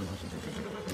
フフフフ。